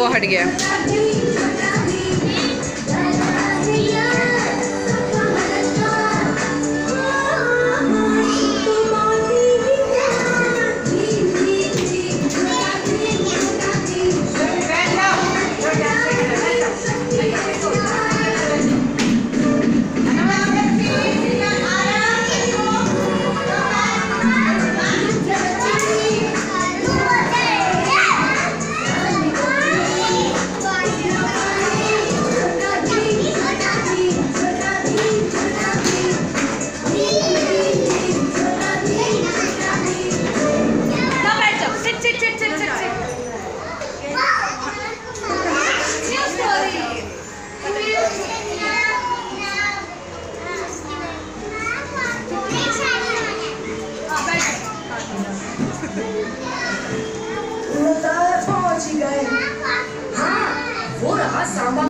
वो हट गया।